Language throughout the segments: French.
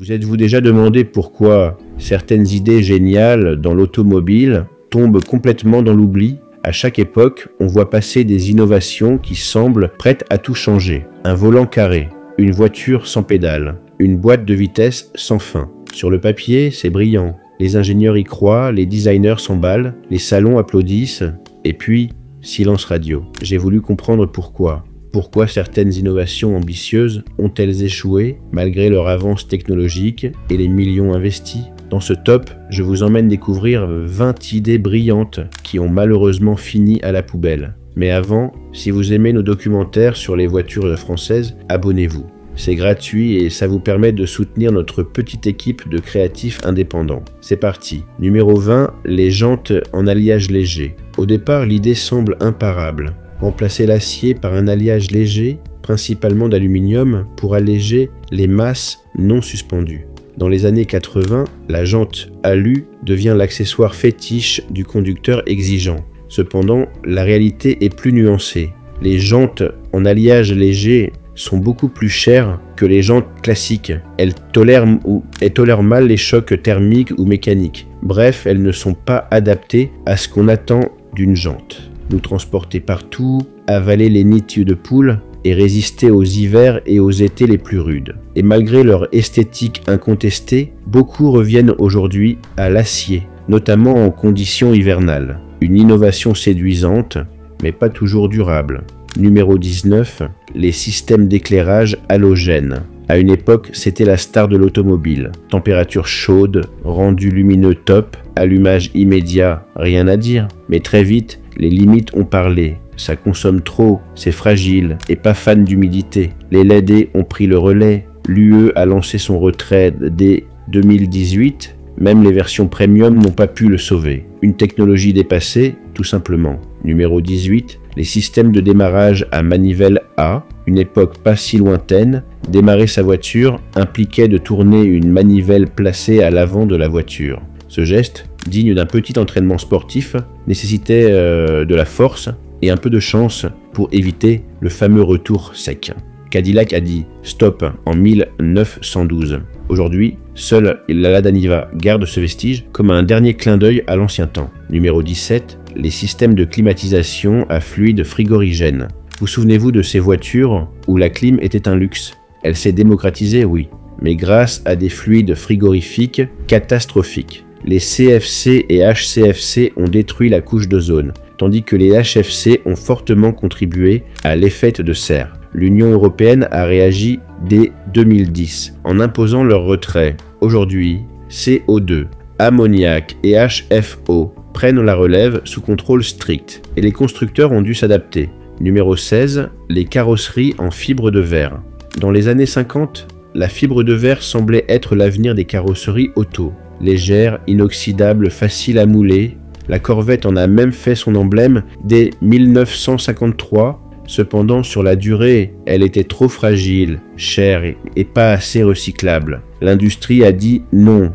Vous êtes-vous déjà demandé pourquoi certaines idées géniales dans l'automobile tombent complètement dans l'oubli? À chaque époque, on voit passer des innovations qui semblent prêtes à tout changer. Un volant carré, une voiture sans pédale, une boîte de vitesse sans fin. Sur le papier, c'est brillant. Les ingénieurs y croient, les designers s'emballent, les salons applaudissent, et puis, silence radio. J'ai voulu comprendre pourquoi. Pourquoi certaines innovations ambitieuses ont-elles échoué malgré leur avance technologique et les millions investis Dans ce top, je vous emmène découvrir 20 idées brillantes qui ont malheureusement fini à la poubelle. Mais avant, si vous aimez nos documentaires sur les voitures françaises, abonnez-vous. C'est gratuit et ça vous permet de soutenir notre petite équipe de créatifs indépendants. C'est parti. Numéro 20, les jantes en alliage léger. Au départ, l'idée semble imparable remplacer l'acier par un alliage léger, principalement d'aluminium, pour alléger les masses non suspendues. Dans les années 80, la jante alu devient l'accessoire fétiche du conducteur exigeant. Cependant, la réalité est plus nuancée. Les jantes en alliage léger sont beaucoup plus chères que les jantes classiques. Elles tolèrent, ou, elles tolèrent mal les chocs thermiques ou mécaniques. Bref, elles ne sont pas adaptées à ce qu'on attend d'une jante nous transporter partout, avaler les nids de poules et résister aux hivers et aux étés les plus rudes. Et malgré leur esthétique incontestée, beaucoup reviennent aujourd'hui à l'acier, notamment en conditions hivernales. Une innovation séduisante, mais pas toujours durable. Numéro 19, les systèmes d'éclairage halogènes. À une époque, c'était la star de l'automobile. Température chaude, rendu lumineux top, allumage immédiat, rien à dire. Mais très vite, les limites ont parlé. Ça consomme trop, c'est fragile et pas fan d'humidité. Les LED ont pris le relais. L'UE a lancé son retrait dès 2018. Même les versions premium n'ont pas pu le sauver. Une technologie dépassée, tout simplement. Numéro 18, les systèmes de démarrage à manivelle A, une époque pas si lointaine, démarrer sa voiture impliquait de tourner une manivelle placée à l'avant de la voiture. Ce geste, digne d'un petit entraînement sportif, nécessitait euh, de la force et un peu de chance pour éviter le fameux retour sec. Cadillac a dit stop en 1912. Aujourd'hui, seule la Lada Niva garde ce vestige comme un dernier clin d'œil à l'ancien temps. Numéro 17, les systèmes de climatisation à fluide frigorigène. Vous souvenez-vous de ces voitures où la clim était un luxe? Elle s'est démocratisée, oui, mais grâce à des fluides frigorifiques catastrophiques les CFC et HCFC ont détruit la couche d'ozone, tandis que les HFC ont fortement contribué à l'effet de serre. L'Union européenne a réagi dès 2010 en imposant leur retrait. Aujourd'hui, CO2, ammoniac et HFO prennent la relève sous contrôle strict et les constructeurs ont dû s'adapter. Numéro 16, les carrosseries en fibre de verre. Dans les années 50, la fibre de verre semblait être l'avenir des carrosseries auto légère, inoxydable, facile à mouler. La Corvette en a même fait son emblème dès 1953. Cependant, sur la durée, elle était trop fragile, chère et pas assez recyclable. L'industrie a dit non.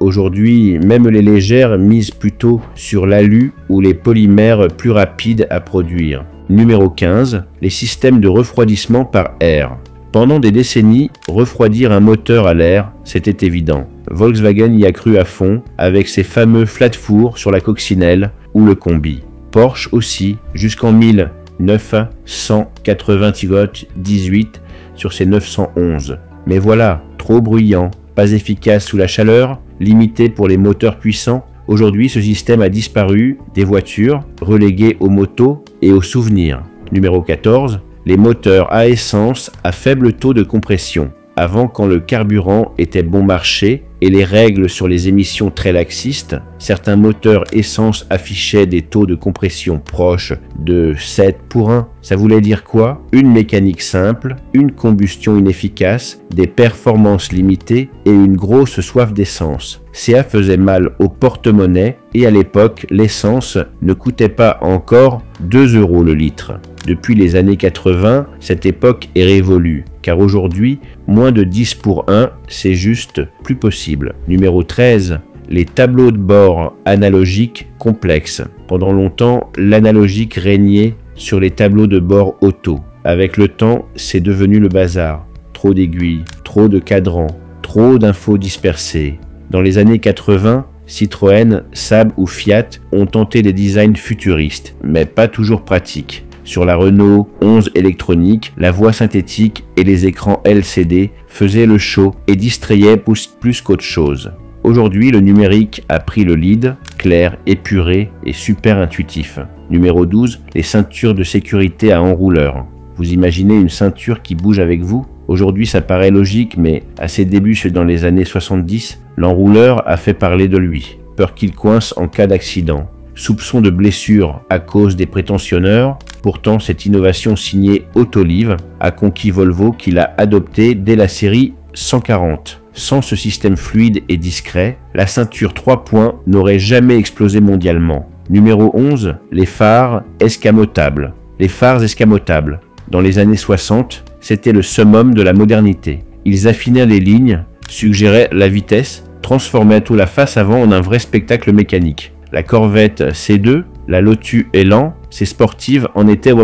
Aujourd'hui, même les légères misent plutôt sur l'alu ou les polymères plus rapides à produire. Numéro 15. Les systèmes de refroidissement par air. Pendant des décennies, refroidir un moteur à l'air, c'était évident. Volkswagen y a cru à fond avec ses fameux flat fours sur la coccinelle ou le combi. Porsche aussi, jusqu'en 1998 sur ses 911. Mais voilà, trop bruyant, pas efficace sous la chaleur, limité pour les moteurs puissants. Aujourd'hui, ce système a disparu des voitures, relégué aux motos et aux souvenirs. Numéro 14, les moteurs à essence à faible taux de compression. Avant, quand le carburant était bon marché et les règles sur les émissions très laxistes, certains moteurs essence affichaient des taux de compression proches de 7 pour 1. Ça voulait dire quoi? Une mécanique simple, une combustion inefficace, des performances limitées et une grosse soif d'essence. Ça faisait mal au porte-monnaie et à l'époque, l'essence ne coûtait pas encore 2 euros le litre. Depuis les années 80, cette époque est révolue, car aujourd'hui, moins de 10 pour 1, c'est juste plus possible. Numéro 13, les tableaux de bord analogiques complexes. Pendant longtemps, l'analogique régnait sur les tableaux de bord auto. Avec le temps, c'est devenu le bazar. Trop d'aiguilles, trop de cadrans, Trop d'infos dispersées. Dans les années 80, Citroën, Saab ou Fiat ont tenté des designs futuristes, mais pas toujours pratiques. Sur la Renault 11 électronique, la voix synthétique et les écrans LCD faisaient le show et distrayaient plus qu'autre chose. Aujourd'hui, le numérique a pris le lead, clair, épuré et super intuitif. Numéro 12, les ceintures de sécurité à enrouleur. Vous imaginez une ceinture qui bouge avec vous? Aujourd'hui, ça paraît logique, mais à ses débuts dans les années 70, l'enrouleur a fait parler de lui. Peur qu'il coince en cas d'accident. Soupçon de blessure à cause des prétentionneurs. Pourtant, cette innovation signée Autolive a conquis Volvo qui l'a adoptée dès la série 140. Sans ce système fluide et discret, la ceinture 3 points n'aurait jamais explosé mondialement. Numéro 11, les phares escamotables. Les phares escamotables. Dans les années 60, c'était le summum de la modernité. Ils affinaient les lignes, suggéraient la vitesse, transformaient tout la face avant en un vrai spectacle mécanique. La Corvette C2, la Lotus Elan, ces sportives en étaient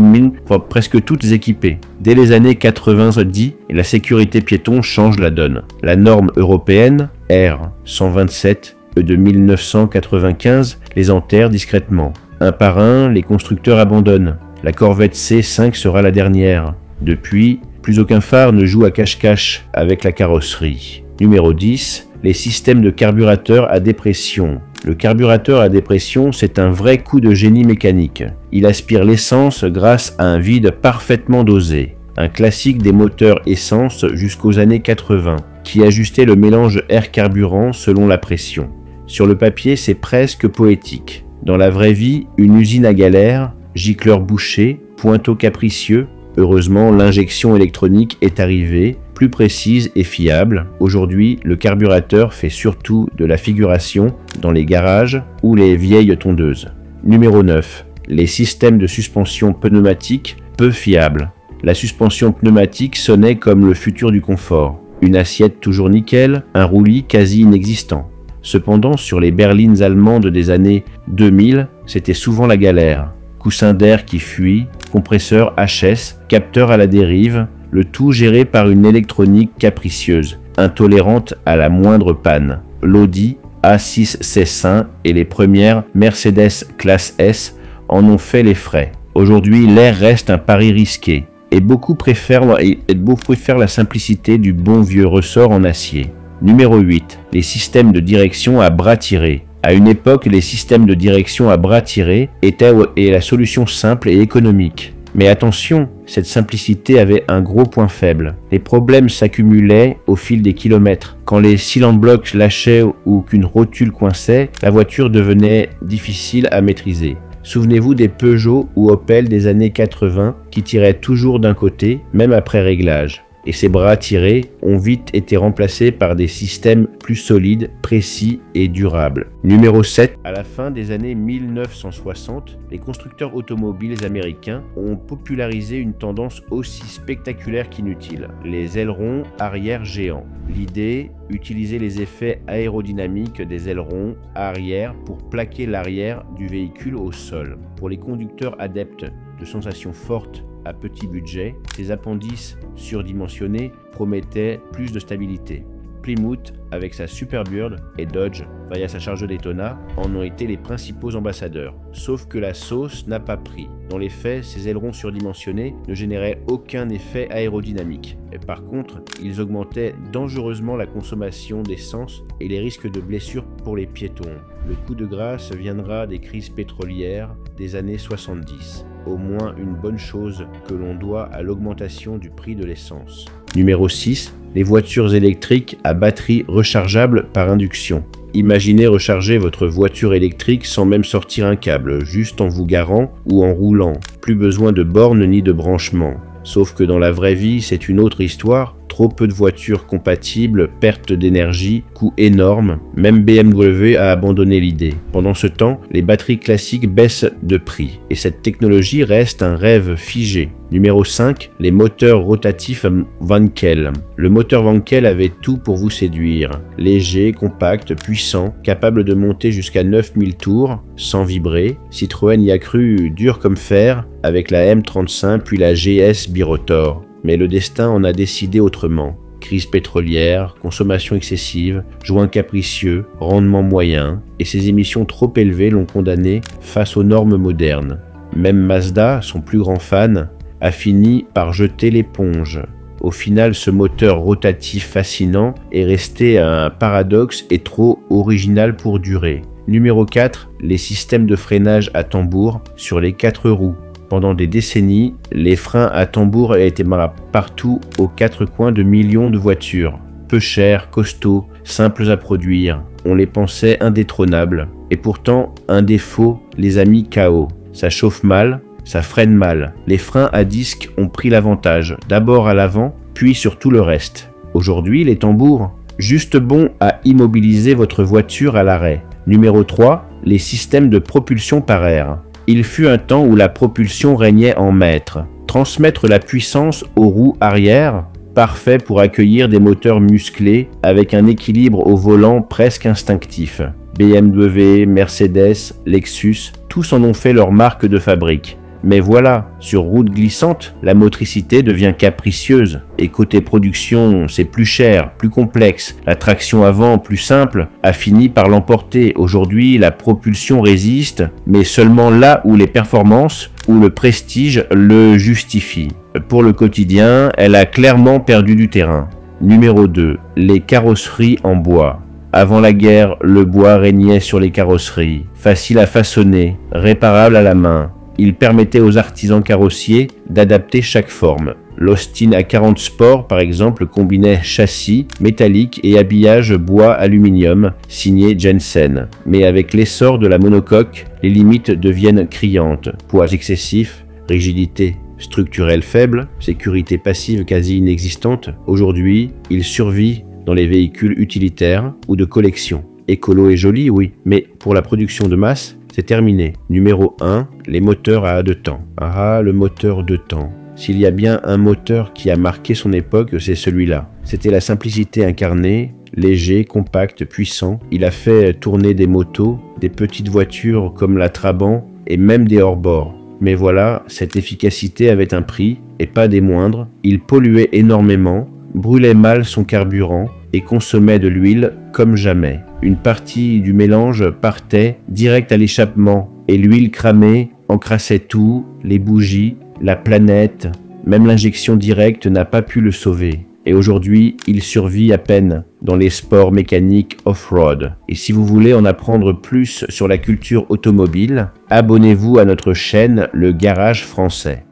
presque toutes équipées. Dès les années 90, la sécurité piéton change la donne. La norme européenne R127 de 1995 les enterre discrètement. Un par un, les constructeurs abandonnent. La Corvette C5 sera la dernière. Depuis, plus aucun phare ne joue à cache-cache avec la carrosserie. Numéro 10. Les systèmes de carburateur à dépression. Le carburateur à dépression, c'est un vrai coup de génie mécanique. Il aspire l'essence grâce à un vide parfaitement dosé. Un classique des moteurs essence jusqu'aux années 80, qui ajustait le mélange air-carburant selon la pression. Sur le papier, c'est presque poétique. Dans la vraie vie, une usine à galère, gicleur bouché, pointeau capricieux, Heureusement, l'injection électronique est arrivée, plus précise et fiable. Aujourd'hui, le carburateur fait surtout de la figuration dans les garages ou les vieilles tondeuses. Numéro 9. Les systèmes de suspension pneumatique peu fiables. La suspension pneumatique sonnait comme le futur du confort. Une assiette toujours nickel, un roulis quasi inexistant. Cependant, sur les berlines allemandes des années 2000, c'était souvent la galère coussin d'air qui fuit, compresseur HS, capteur à la dérive, le tout géré par une électronique capricieuse, intolérante à la moindre panne. L'Audi A6 C5 et les premières Mercedes classe S en ont fait les frais. Aujourd'hui, l'air reste un pari risqué et beaucoup préfèrent, et beaucoup préfèrent la simplicité du bon vieux ressort en acier. Numéro 8. Les systèmes de direction à bras tirés. À une époque, les systèmes de direction à bras tirés étaient la solution simple et économique. Mais attention, cette simplicité avait un gros point faible. Les problèmes s'accumulaient au fil des kilomètres. Quand les cylindres blocs lâchaient ou qu'une rotule coinçait, la voiture devenait difficile à maîtriser. Souvenez-vous des Peugeot ou Opel des années 80 qui tiraient toujours d'un côté, même après réglage et ses bras tirés ont vite été remplacés par des systèmes plus solides, précis et durables. Numéro 7. À la fin des années 1960, les constructeurs automobiles américains ont popularisé une tendance aussi spectaculaire qu'inutile, les ailerons arrière géants. L'idée, utiliser les effets aérodynamiques des ailerons arrière pour plaquer l'arrière du véhicule au sol. Pour les conducteurs adeptes de sensations fortes à petit budget, ces appendices surdimensionnés promettaient plus de stabilité. Plymouth, avec sa Superbird, et Dodge, via sa charge Daytona, en ont été les principaux ambassadeurs. Sauf que la sauce n'a pas pris. Dans les faits, ces ailerons surdimensionnés ne généraient aucun effet aérodynamique. Et par contre, ils augmentaient dangereusement la consommation d'essence et les risques de blessures pour les piétons. Le coup de grâce viendra des crises pétrolières des années 70 au moins une bonne chose que l'on doit à l'augmentation du prix de l'essence. Numéro 6. Les voitures électriques à batterie rechargeable par induction. Imaginez recharger votre voiture électrique sans même sortir un câble, juste en vous garant ou en roulant. Plus besoin de bornes ni de branchements. Sauf que dans la vraie vie, c'est une autre histoire trop peu de voitures compatibles, perte d'énergie, coût énorme, même BMW a abandonné l'idée. Pendant ce temps, les batteries classiques baissent de prix et cette technologie reste un rêve figé. Numéro 5, les moteurs rotatifs Wankel. Le moteur Wankel avait tout pour vous séduire. Léger, compact, puissant, capable de monter jusqu'à 9000 tours, sans vibrer. Citroën y a cru dur comme fer avec la M35 puis la GS Birotor mais le destin en a décidé autrement. crise pétrolière, consommation excessive, joints capricieux, rendement moyen, et ses émissions trop élevées l'ont condamné face aux normes modernes. Même Mazda, son plus grand fan, a fini par jeter l'éponge. Au final, ce moteur rotatif fascinant est resté un paradoxe et trop original pour durer. Numéro 4, les systèmes de freinage à tambour sur les quatre roues. Pendant des décennies, les freins à tambour étaient partout aux quatre coins de millions de voitures. Peu chers, costauds, simples à produire, on les pensait indétrônables. Et pourtant, un défaut les a mis KO. Ça chauffe mal, ça freine mal. Les freins à disque ont pris l'avantage, d'abord à l'avant, puis sur tout le reste. Aujourd'hui, les tambours, juste bons à immobiliser votre voiture à l'arrêt. Numéro 3, les systèmes de propulsion par air. Il fut un temps où la propulsion régnait en maître. Transmettre la puissance aux roues arrière, parfait pour accueillir des moteurs musclés avec un équilibre au volant presque instinctif. BMW, Mercedes, Lexus, tous en ont fait leur marque de fabrique. Mais voilà, sur route glissante, la motricité devient capricieuse. Et côté production, c'est plus cher, plus complexe. La traction avant, plus simple, a fini par l'emporter. Aujourd'hui, la propulsion résiste, mais seulement là où les performances ou le prestige le justifient. Pour le quotidien, elle a clairement perdu du terrain. Numéro 2. Les carrosseries en bois. Avant la guerre, le bois régnait sur les carrosseries, facile à façonner, réparable à la main. Il permettait aux artisans carrossiers d'adapter chaque forme. L'Austin A40 Sport, par exemple, combinait châssis, métallique et habillage bois-aluminium, signé Jensen. Mais avec l'essor de la monocoque, les limites deviennent criantes. Poids excessif, rigidité structurelle faible, sécurité passive quasi inexistante. Aujourd'hui, il survit dans les véhicules utilitaires ou de collection. Écolo et joli, oui, mais pour la production de masse, c'est terminé. Numéro 1, les moteurs à deux temps. Ah, le moteur de temps. S'il y a bien un moteur qui a marqué son époque, c'est celui-là. C'était la simplicité incarnée, léger, compact, puissant. Il a fait tourner des motos, des petites voitures comme la Trabant et même des hors-bords. Mais voilà, cette efficacité avait un prix, et pas des moindres. Il polluait énormément, brûlait mal son carburant et consommait de l'huile comme jamais. Une partie du mélange partait direct à l'échappement et l'huile cramée encrassait tout, les bougies, la planète, même l'injection directe n'a pas pu le sauver. Et aujourd'hui, il survit à peine dans les sports mécaniques off-road. Et si vous voulez en apprendre plus sur la culture automobile, abonnez-vous à notre chaîne Le Garage français.